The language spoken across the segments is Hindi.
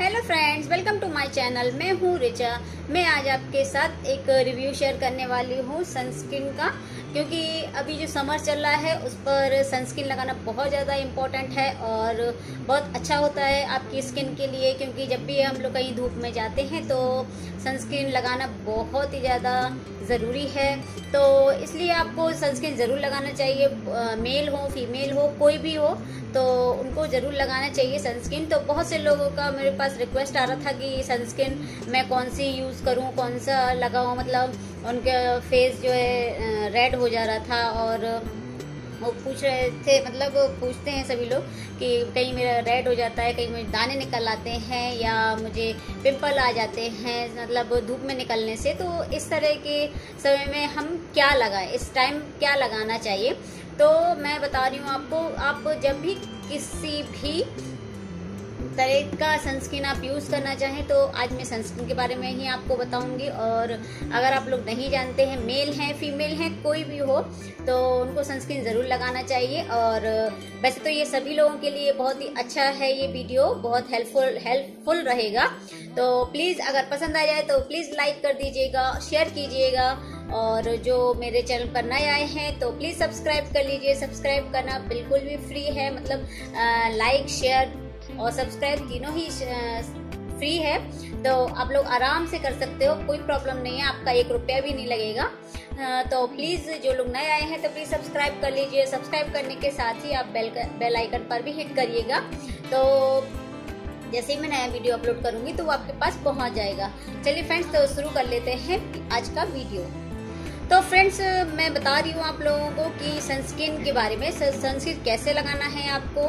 Hello friends welcome to my channel मैं हूँ रिचा। मैं आज आपके साथ एक रिव्यू शेयर करने वाली हूँ सनस्क्रीन का, क्योंकि अभी जो समर चल रहा है, उस पर सनस्क्रीन लगाना बहुत ज़्यादा इम्पोर्टेंट है और बहुत अच्छा होता है आपकी स्किन के लिए, क्योंकि जब भी हम लोग कहीं धूप में जाते हैं तो सनस्क्रीन लगाना बहुत ही ज़्यादा ज़रूरी है। तो इसलिए आपको सनस्क्रीन ज़रूर लगाना चाहिए मेल हो, फीमेल हो, कोई भी हो तो उनको ज़रूर लगाना चाहिए सनस्क्रीन। तो बहुत से लोगों का मेरे पास रिक्वेस्ट आ रहा था कि सनस्क्रीन मैं कौन सी यूज़ करूँ, कौन सा लगाऊँ मतलब उनका फेस जो है रेड हो जा रहा था और वो पूछ रहे थे मतलब पूछते हैं सभी लोग कि कहीं मेरा रेड हो जाता है, कहीं मुझे दाने निकल आते हैं या मुझे पिंपल आ जाते हैं मतलब धूप में निकलने से। तो इस तरह के समय में हम क्या लगाएँ, इस टाइम क्या लगाना चाहिए? तो मैं बता रही हूँ आपको, आप जब भी किसी भी तरह का सनस्क्रीन आप यूज़ करना चाहें तो आज मैं सनस्क्रीन के बारे में ही आपको बताऊँगी और अगर आप लोग नहीं जानते हैं मेल हैं फीमेल हैं, कोई भी हो तो उनको सनस्क्रीन ज़रूर लगाना चाहिए। और वैसे तो ये सभी लोगों के लिए बहुत ही अच्छा है ये वीडियो बहुत हेल्पफुल हेल्पफुल रहेगा। तो प्लीज़ अगर पसंद आ जाए तो प्लीज़ लाइक कर दीजिएगा शेयर कीजिएगा। और जो मेरे चैनल पर नए आए हैं तो प्लीज़ सब्सक्राइब कर लीजिए। सब्सक्राइब करना बिल्कुल भी फ्री है मतलब लाइक शेयर और सब्सक्राइब तीनों ही फ्री है। तो आप लोग आराम से कर सकते हो, कोई प्रॉब्लम नहीं है, आपका एक रुपया भी नहीं लगेगा। तो प्लीज़ जो लोग नए आए हैं तो प्लीज़ सब्सक्राइब कर लीजिए। सब्सक्राइब करने के साथ ही आप बेल बेल आइकन पर भी हिट करिएगा। तो जैसे ही मैं नया वीडियो अपलोड करूँगी तो वो आपके पास पहुँच जाएगा। चलिए फ्रेंड्स तो शुरू कर लेते हैं आज का वीडियो तो फ्रेंड्स मैं बता रही हूँ आप लोगों को कि सनस्क्रीन के बारे में सनस्क्रीन कैसे लगाना है आपको?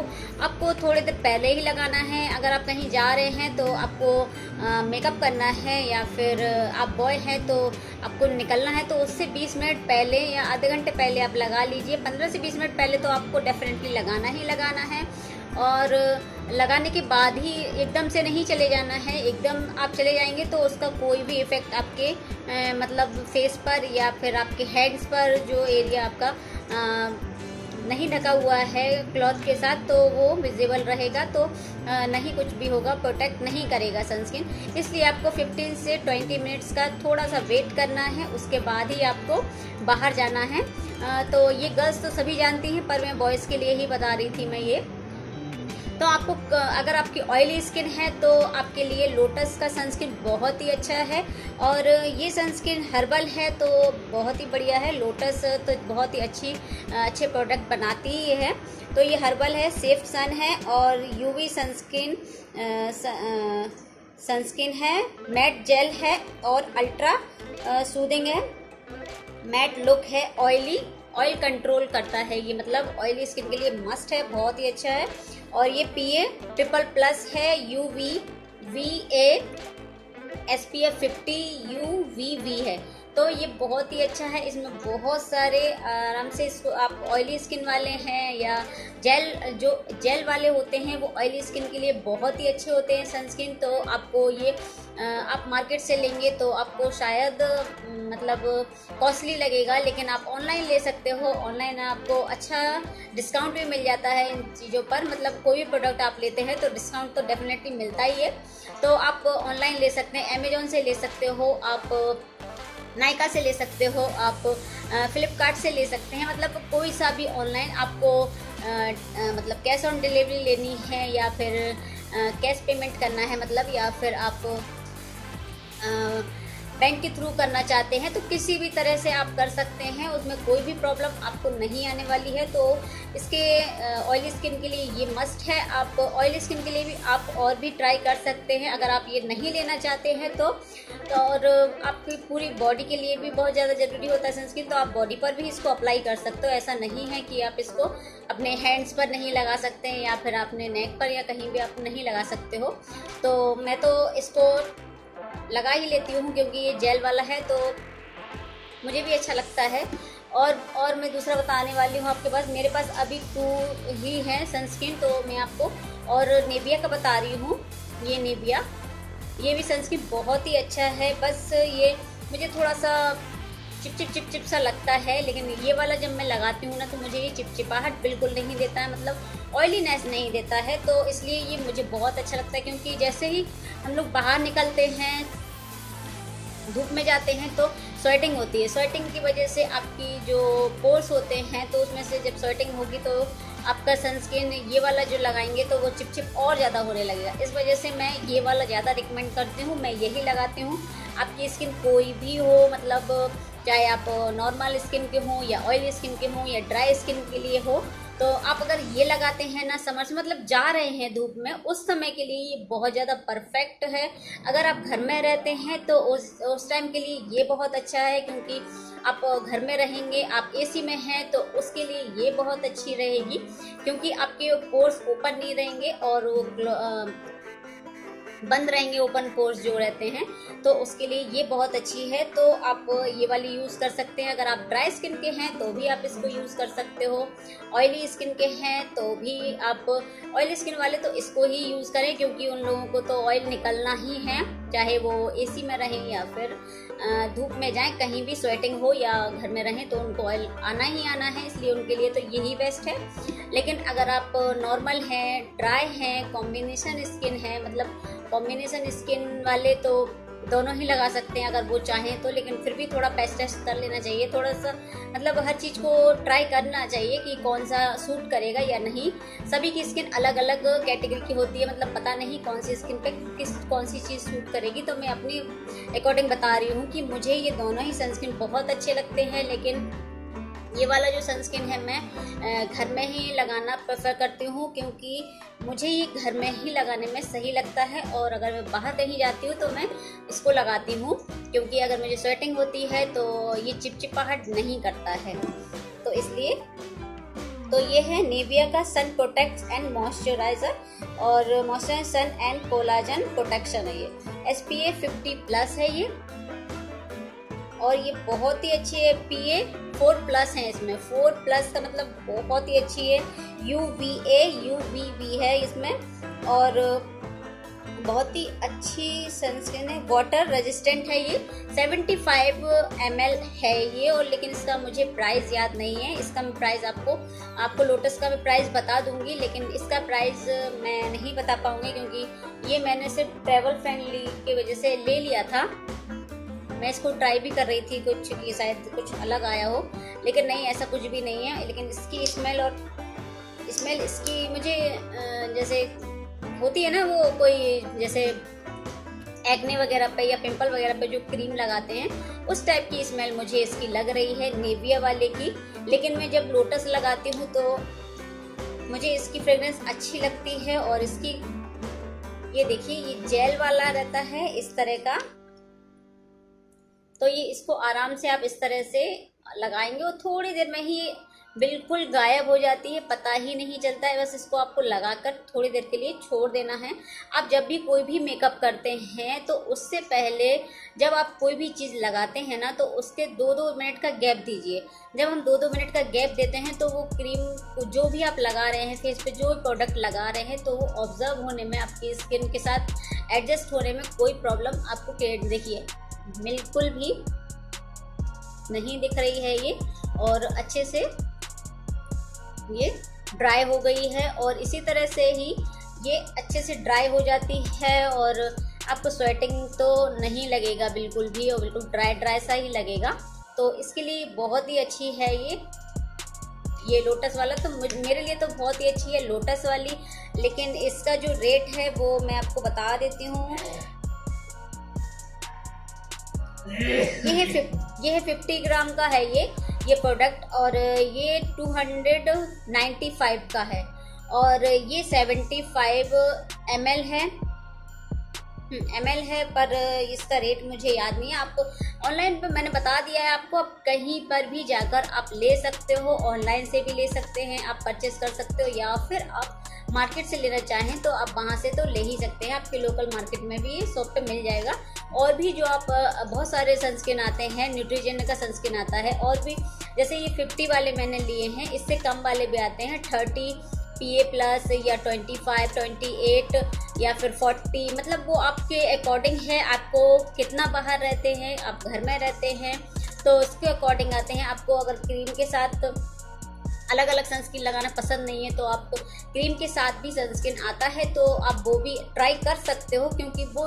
आपको थोड़ी देर पहले ही लगाना है। अगर आप कहीं जा रहे हैं तो आपको मेकअप करना है या फिर आप बॉय हैं तो आपको निकलना है तो उससे 20 मिनट पहले या आधे घंटे पहले आप लगा लीजिए। 15 से 20 मिनट पहले तो आपको डेफिनेटली लगाना ही लगाना है। और लगाने के बाद ही एकदम से नहीं चले जाना है। एकदम आप चले जाएँगे तो उसका कोई भी इफ़ेक्ट आपके आ, मतलब फेस पर या फिर आपके हेड्स पर जो एरिया आपका आ, नहीं ढका हुआ है क्लॉथ के साथ तो वो विजिबल रहेगा। तो नहीं कुछ भी होगा प्रोटेक्ट नहीं करेगा सनस्क्रीन इसलिए आपको 15 से 20 मिनट्स का थोड़ा सा वेट करना है। उसके बाद ही आपको बाहर जाना है। तो ये गर्ल्स तो सभी जानती हैं पर मैं बॉयज़ के लिए ही बता रही थी मैं ये। तो आपको, अगर आपकी ऑयली स्किन है तो आपके लिए लोटस का सनस्क्रीन बहुत ही अच्छा है। और ये सनस्क्रीन हर्बल है तो बहुत ही बढ़िया है। लोटस तो बहुत ही अच्छी, अच्छे प्रोडक्ट बनाती ही। है तो ये हर्बल है सेफ़ सन है और यूवी सनस्क्रीन सनस्क्रीन है। मैट जेल है और अल्ट्रा सूदिंग है। मैट लुक है ऑयली ऑयल कंट्रोल करता है, ये मतलब ऑयली स्किन के लिए मस्ट है, बहुत ही अच्छा है। और ये पी ए ट्रिपल प्लस है U V V A S P F fifty U V V है। तो ये बहुत ही अच्छा है। इसमें बहुत सारे आराम से इसको आप ऑयली स्किन वाले हैं या जेल जो जेल वाले होते हैं, वो ऑयली स्किन के लिए बहुत ही अच्छे होते हैं सनस्क्रीन तो आपको ये आप मार्केट से लेंगे तो आपको शायद मतलब कॉस्टली लगेगा, लेकिन आप ऑनलाइन ले सकते हो। ऑनलाइन आपको अच्छा डिस्काउंट भी मिल जाता है इन चीज़ों पर। मतलब कोई भी प्रोडक्ट आप लेते हैं तो डिस्काउंट तो डेफिनेटली मिलता ही है। तो आप ऑनलाइन ले सकते हैं अमेजोन से ले सकते हो। आप नायका से ले सकते हो आप फ्लिपकार्ट से ले सकते हैं। मतलब कोई सा भी ऑनलाइन आपको मतलब कैश ऑन डिलीवरी लेनी है या फिर कैश पेमेंट करना है मतलब या फिर आप आ, बैंक के थ्रू करना चाहते हैं तो किसी भी तरह से आप कर सकते हैं। उसमें कोई भी प्रॉब्लम आपको नहीं आने वाली है तो इसके ऑयली स्किन के लिए ये मस्ट है। आप ऑयली स्किन के लिए भी आप और भी ट्राई कर सकते हैं। अगर आप ये नहीं लेना चाहते हैं तो, तो और आपकी पूरी बॉडी के लिए भी बहुत ज़्यादा ज़रूरी होता है सनस्क्रीन तो आप बॉडी पर भी इसको अप्लाई कर सकते हो। ऐसा नहीं है कि आप इसको अपने हैंड्स पर नहीं लगा सकते हैं या फिर अपने नेक पर या कहीं भी आप नहीं लगा सकते हो। तो मैं तो इसको लगा ही लेती हूँ क्योंकि ये जेल वाला है तो मुझे भी अच्छा लगता है। और और मैं दूसरा बताने वाली हूँ आपके पास। मेरे पास अभी टू ही हैं सनस्क्रीन तो मैं आपको और नेबिया का बता रही हूँ। ये नेबिया ये भी सनस्क्रीन बहुत ही अच्छा है। बस ये मुझे थोड़ा सा चिपचिप चिपचिप सा लगता है, लेकिन ये वाला जब मैं लगाती हूँ ना तो मुझे ये चिपचिपाहट बिल्कुल नहीं देता है मतलब ऑयलीनेस नहीं देता है तो इसलिए ये मुझे बहुत अच्छा लगता है, क्योंकि जैसे ही हम लोग बाहर निकलते हैं, धूप में जाते हैं तो स्वेटिंग होती है। स्वेटिंग की वजह से आपकी जो पोर्स होते हैं तो उसमें से जब स्वेटिंग होगी तो आपका सनस्क्रीन ये वाला जो लगाएँगे तो वो चिपचिप और ज़्यादा होने लगेगा। इस वजह से मैं ये वाला ज़्यादा रिकमेंड करती हूँ, मैं यही लगाती हूँ। आपकी स्किन कोई भी हो मतलब चाहे आप नॉर्मल स्किन के हों या ऑयली स्किन के हों या ड्राई स्किन के लिए हो तो आप अगर ये लगाते हैं ना समर से मतलब जा रहे हैं धूप में, उस समय के लिए ये बहुत ज़्यादा परफेक्ट है। अगर आप घर में रहते हैं तो उस उस टाइम के लिए ये बहुत अच्छा है क्योंकि आप घर में रहेंगे, आप एसी में हैं तो उसके लिए ये बहुत अच्छी रहेगी क्योंकि आपके पोर्स ओपन नहीं रहेंगे और वो बंद रहेंगे ओपन पोर्स जो रहते हैं तो उसके लिए ये बहुत अच्छी है। तो आप ये वाली यूज़ कर सकते हैं। अगर आप ड्राई स्किन के हैं तो भी आप इसको यूज़ कर सकते हो। ऑयली स्किन के हैं तो भी आप ऑयली स्किन वाले तो इसको ही यूज़ करें, क्योंकि उन लोगों को तो ऑयल निकलना ही है, चाहे वो एसी में रहें या फिर धूप में जाएँ, कहीं भी स्वेटिंग हो या घर में रहें तो उनको ऑयल आना ही आना है, इसलिए उनके लिए तो यही बेस्ट है। लेकिन अगर आप नॉर्मल हैं ड्राई हैं कॉम्बिनेशन स्किन है मतलब कॉम्बिनेशन स्किन वाले तो दोनों ही लगा सकते हैं अगर वो चाहें तो लेकिन फिर भी थोड़ा पेस्ट टेस्ट कर लेना चाहिए। थोड़ा सा मतलब हर चीज़ को ट्राई करना चाहिए कि कौन सा सूट करेगा या नहीं। सभी की स्किन अलग अलग कैटेगरी की होती है मतलब पता नहीं कौन सी स्किन पे किस, कौन सी चीज़ सूट करेगी। तो मैं अपनी अकॉर्डिंग बता रही हूँ कि मुझे ये दोनों ही सनस्क्रीन बहुत अच्छे लगते हैं, लेकिन ये वाला जो सनस्क्रीन है मैं घर में ही लगाना प्रेफर करती हूँ क्योंकि मुझे ये घर में ही लगाने में सही लगता है और अगर मैं बाहर कहीं जाती हूँ तो मैं इसको लगाती हूँ क्योंकि अगर मुझे स्वेटिंग होती है तो ये चिपचिपाहट नहीं करता है। तो इसलिए तो ये है नेविया का सन प्रोटेक्ट एंड मॉइस्चराइजर और moisturiser sun and collagen protection है ये। S P A fifty plus है ये। और ये बहुत ही अच्छी है पी ए फोर प्लस है इसमें। फोर प्लस का मतलब बहुत ही अच्छी है। U V A U V V है इसमें। और बहुत ही अच्छी सनस्क्रीन है। वाटर रेजिस्टेंट है ये। 75 फाइव एम है ये और लेकिन इसका मुझे प्राइस याद नहीं है। इसका मैं प्राइस आपको आपको लोटस का मैं प्राइस बता दूँगी, लेकिन इसका प्राइस मैं नहीं बता पाऊँगी क्योंकि ये मैंने सिर्फ़ ट्रेवल फ्रेंडली की वजह से ले लिया था। मैं इसको ट्राई भी कर रही थी, कुछ कि शायद कुछ अलग आया हो, लेकिन नहीं, ऐसा कुछ भी नहीं है, लेकिन इसकी स्मेल और स्मेल इसकी मुझे जैसे होती है ना वो कोई, जैसे एक्ने वगैरह पे या पिंपल वगैरह पे जो क्रीम लगाते हैं, उस टाइप की स्मेल मुझे इसकी लग रही है नेविया वाले की, लेकिन मैं जब लोटस लगाती हूँ तो मुझे इसकी फ्रेग्रेंस अच्छी लगती है और इसकी, ये देखिए, ये जेल वाला रहता है, इस तरह का तो ये इसको आराम से आप इस तरह से लगाएँगे और थोड़ी देर में ही बिल्कुल गायब हो जाती है, पता ही नहीं चलता है। बस इसको आपको लगाकर थोड़ी देर के लिए छोड़ देना है। आप जब भी कोई भी मेकअप करते हैं तो उससे पहले जब आप कोई भी चीज़ लगाते हैं ना तो उसके दो दो मिनट का गैप दीजिए। जब हम दो दो मिनट का गैप देते हैं तो वो क्रीम जो भी आप लगा रहे हैं, फेस पे जो भी प्रोडक्ट लगा रहे हैं तो वो ऑब्ज़र्व होने में, आपकी स्किन के साथ एडजस्ट होने में कोई प्रॉब्लम आपको देखिए बिल्कुल भी नहीं दिख रही है ये और अच्छे से ये ड्राई हो गई है और इसी तरह से ही ये अच्छे से ड्राई हो जाती है और आपको स्वेटिंग तो नहीं लगेगा बिल्कुल भी और बिल्कुल ड्राई ड्राई सा ही लगेगा। तो इसके लिए बहुत ही अच्छी है ये। ये लोटस वाला तो मेरे लिए तो बहुत ही अच्छी है लोटस वाली, लेकिन इसका जो रेट है वो मैं आपको बता देती हूँ। ये है ये है फिफ्टी ग्राम का है ये ये प्रोडक्ट और ये टू हंड्रेड नाइन्टी फाइव का है। और ये सेवेंटी फाइव एम एल है। एम हम्म, एल है पर इसका रेट मुझे याद नहीं है। आपको ऑनलाइन पे मैंने बता दिया है आपको आप कहीं पर भी जाकर आप ले सकते हो ऑनलाइन से भी ले सकते हैं आप परचेस कर सकते हो या फिर आप मार्केट से लेना चाहें तो आप वहाँ से तो ले ही सकते हैं। आपके लोकल मार्केट में भी ये शॉप पे मिल जाएगा। और भी जो आप बहुत सारे सनस्क्रीन आते हैं न्यूट्रीजन का सनस्क्रीन आता है, और भी जैसे ये फिफ्टी वाले मैंने लिए हैं, इससे कम वाले भी आते हैं थर्टी पी ए प्लस या ट्वेंटी फाइव ट्वेंटी एट या फिर फोर्टी मतलब वो आपके अकॉर्डिंग है, आपको कितना बाहर रहते हैं, आप घर में रहते हैं तो उसके अकॉर्डिंग आते हैं, आपको अगर क्रीम के साथ अलग अलग सनस्क्रीन लगाना पसंद नहीं है तो आपको क्रीम के साथ भी सनस्क्रीन आता है तो आप वो भी ट्राई कर सकते हो, क्योंकि वो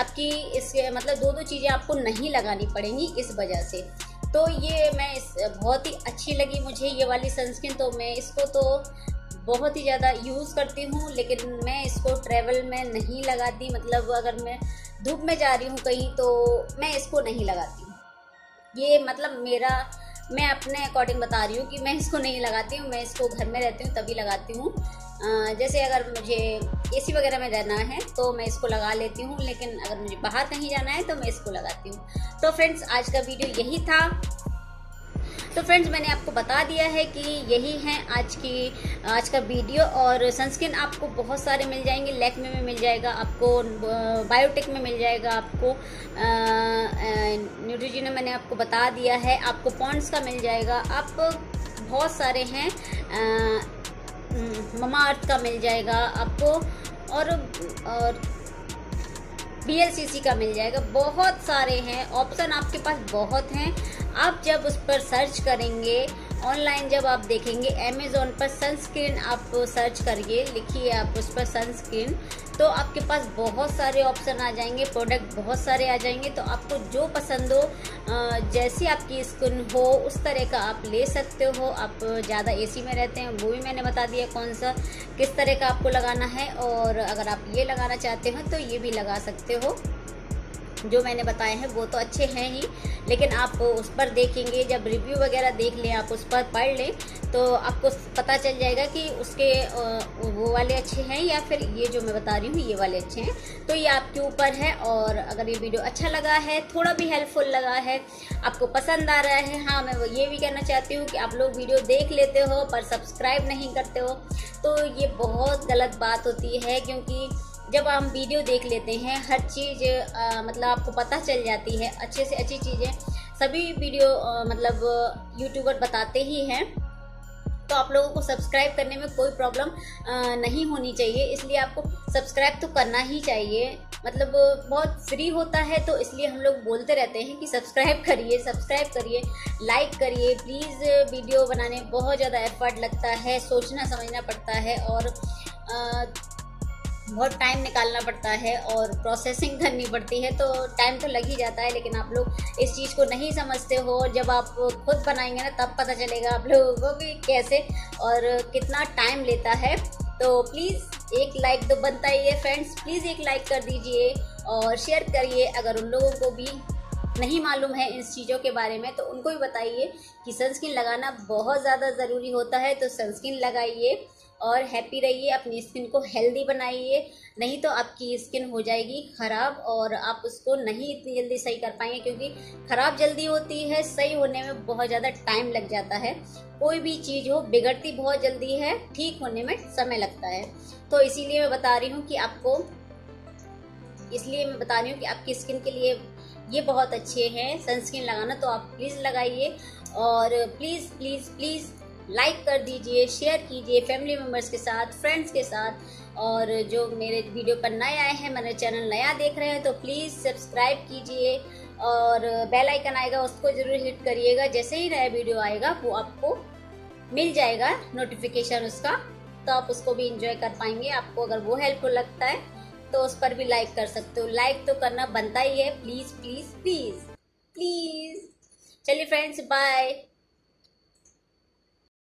आपकी इस मतलब दो दो चीज़ें आपको नहीं लगानी पड़ेंगी इस वजह से। तो ये मैं इस, बहुत ही अच्छी लगी मुझे ये वाली सनस्क्रीन तो मैं इसको तो बहुत ही ज़्यादा यूज़ करती हूँ, लेकिन मैं इसको ट्रैवल में नहीं लगाती मतलब अगर मैं धूप में जा रही हूँ कहीं तो मैं इसको नहीं लगाती। ये मतलब मेरा मैं अपने अकॉर्डिंग बता रही हूँ कि मैं इसको नहीं लगाती हूँ, मैं इसको घर में रहती हूँ, तभी लगाती हूँ। जैसे अगर मुझे एसी वगैरह में रहना है तो मैं इसको लगा लेती हूँ, लेकिन अगर मुझे बाहर कहीं जाना है तो मैं इसको लगाती हूँ। तो फ्रेंड्स आज का वीडियो यही था। तो फ्रेंड्स मैंने आपको बता दिया है कि यही है आज की, आज का वीडियो और सनस्क्रीन आपको बहुत सारे मिल जाएँगे। लैक्मे में मिल जाएगा, आपको बायोटेक में मिल जाएगा आपको। न्यूट्रिजिन मैंने आपको बता दिया है, आपको पॉन्ड्स का मिल जाएगा, आप बहुत सारे हैं। ममा अर्थ का मिल जाएगा आपको और और बीएलसीसी का मिल जाएगा। बहुत सारे हैं। ऑप्शन आपके पास बहुत हैं। आप जब उस पर सर्च करेंगे ऑनलाइन जब आप देखेंगे अमेजोन पर सनस्क्रीन आप सर्च करिए, लिखिए आप उस पर सनस्क्रीन तो आपके पास बहुत सारे ऑप्शन आ जाएँगे प्रोडक्ट बहुत सारे आ जाएँगे तो आपको जो पसंद हो जैसी आपकी स्किन हो, उस तरह का आप ले सकते हो। आप ज़्यादा एसी में रहते हैं, वो भी मैंने बता दिया कौन सा, किस तरह का आपको लगाना है, और अगर आप ये लगाना चाहते हो तो ये भी लगा सकते हो। जो मैंने बताए हैं, वो तो अच्छे हैं ही, लेकिन आप उस पर देखेंगे, जब रिव्यू वगैरह देख लें, आप उस पर पढ़ लें तो आपको पता चल जाएगा कि उसके वो वाले अच्छे हैं या फिर ये जो मैं बता रही हूँ, ये वाले अच्छे हैं। तो ये आपके ऊपर है, और अगर ये वीडियो अच्छा लगा है, थोड़ा भी हेल्पफुल लगा है, आपको पसंद आ रहा है हाँ मैं ये भी कहना चाहती हूँ कि आप लोग वीडियो देख लेते हो, पर सब्सक्राइब नहीं करते हो तो ये बहुत गलत बात होती है, क्योंकि जब हम वीडियो देख लेते हैं हर चीज़ मतलब आपको पता चल जाती है अच्छे से अच्छी चीज़ें। सभी वीडियो आ, मतलब यूट्यूबर बताते ही हैं। तो आप लोगों को सब्सक्राइब करने में कोई प्रॉब्लम नहीं होनी चाहिए। इसलिए आपको सब्सक्राइब तो करना ही चाहिए। मतलब बहुत फ्री होता है तो इसलिए हम लोग बोलते रहते हैं कि सब्सक्राइब करिए सब्सक्राइब करिए लाइक करिए। प्लीज़ वीडियो बनाने में बहुत ज़्यादा एफर्ट लगता है सोचना समझना पड़ता है और आ, बहुत टाइम निकालना पड़ता है और प्रोसेसिंग करनी पड़ती है तो टाइम तो लग ही जाता है, लेकिन आप लोग इस चीज़ को नहीं समझते हो। और जब आप खुद बनाएँगे ना, तब पता चलेगा आप लोगों को कि कैसे और कितना टाइम लेता है। तो प्लीज़ एक लाइक तो बनता ही है फ्रेंड्स प्लीज़ एक लाइक कर दीजिए और शेयर करिए। अगर उन लोगों को भी नहीं मालूम है इन चीज़ों के बारे में तो उनको भी बताइए कि सनस्क्रीन लगाना बहुत ज़्यादा ज़रूरी होता है तो सनस्क्रीन लगाइए। और हैप्पी रहिए, अपनी स्किन को हेल्दी बनाइए। नहीं तो आपकी स्किन हो जाएगी ख़राब और आप उसको नहीं इतनी जल्दी सही कर पाएँगे क्योंकि ख़राब जल्दी होती है, सही होने में बहुत ज़्यादा टाइम लग जाता है। कोई भी चीज़ हो, बिगड़ती बहुत जल्दी है, ठीक होने में समय लगता है। तो इसीलिए मैं बता रही हूँ कि आपको, इसलिए मैं बता रही हूँ कि आपकी स्किन के लिए ये बहुत अच्छे हैं। सनस्क्रीन लगाना तो आप प्लीज़ लगाइए और प्लीज़ प्लीज़ प्लीज़ लाइक कर दीजिए, शेयर कीजिए, फैमिली मेंबर्स के साथ, फ्रेंड्स के साथ। और जो मेरे वीडियो पर नए आए हैं मेरे चैनल नया देख रहे हैं तो प्लीज़ सब्सक्राइब कीजिए। और बेल आइकन आएगा, उसको ज़रूर हिट करिएगा। जैसे ही नया वीडियो आएगा, वो आपको मिल जाएगा नोटिफिकेशन उसका। तो आप उसको भी इंजॉय कर पाएँगे। आपको अगर वो हेल्पफुल लगता है तो उस पर भी लाइक कर सकते हो। लाइक तो करना बनता ही है। प्लीज़ प्लीज़ प्लीज़ प्लीज़ चलिए फ्रेंड्स बाय